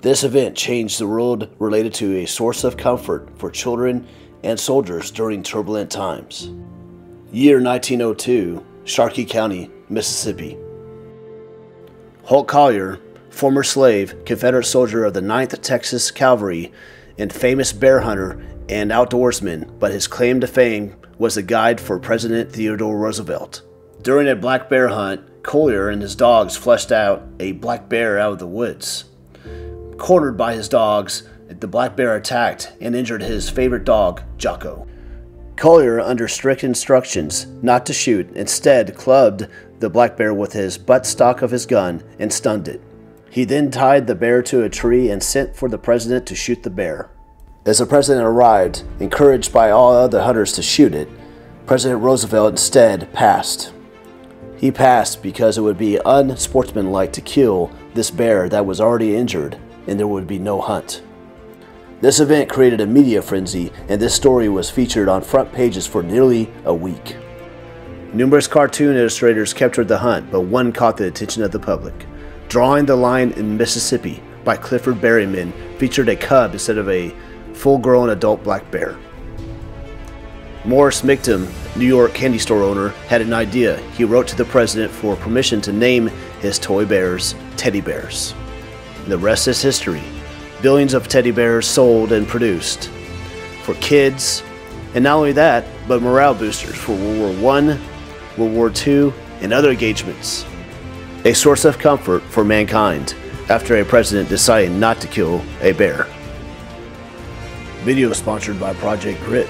This event changed the world related to a source of comfort for children and soldiers during turbulent times. Year 1902, Sharkey County, Mississippi. Holt Collier, former slave, Confederate soldier of the 9th Texas Cavalry, and famous bear hunter and outdoorsman, but his claim to fame was a guide for President Theodore Roosevelt. During a black bear hunt, Collier and his dogs fleshed out a black bear out of the woods. Cornered by his dogs, the black bear attacked and injured his favorite dog, Jocko. Collier, under strict instructions not to shoot, instead clubbed the black bear with his buttstock of his gun and stunned it. He then tied the bear to a tree and sent for the president to shoot the bear. As the president arrived, encouraged by all other hunters to shoot it, President Roosevelt instead passed. He passed because it would be unsportsmanlike to kill this bear that was already injured and there would be no hunt. This event created a media frenzy, and this story was featured on front pages for nearly a week. Numerous cartoon illustrators captured the hunt, but one caught the attention of the public. Drawing the Line in Mississippi by Clifford Berryman featured a cub instead of a full grown adult black bear. Morris Michtom, New York candy store owner, had an idea. He wrote to the president for permission to name his toy bears teddy bears. The rest is history. Billions of teddy bears sold and produced for kids, and not only that, but morale boosters for World War I, World War II, and other engagements. A source of comfort for mankind after a president decided not to kill a bear. Video sponsored by Project Grit.